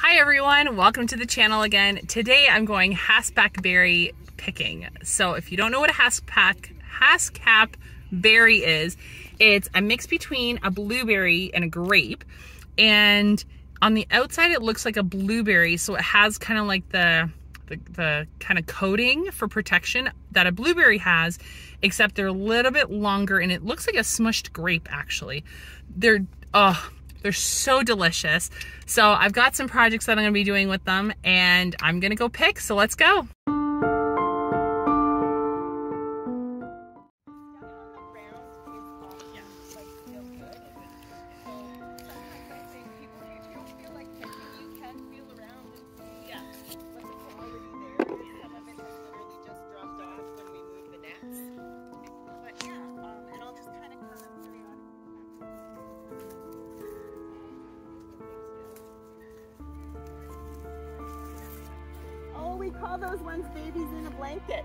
Hi everyone, welcome to the channel again. Today I'm going Haskap berry picking. So if you don't know what a Haskap, Haskap berry is, it's a mix between a blueberry and a grape. And on the outside it looks like a blueberry, so it has kind of like the the, the kind of coating for protection that a blueberry has, except they're a little bit longer and it looks like a smushed grape actually. They're, oh, they're so delicious. So I've got some projects that I'm gonna be doing with them and I'm gonna go pick, so let's go. We call those ones babies in a blanket.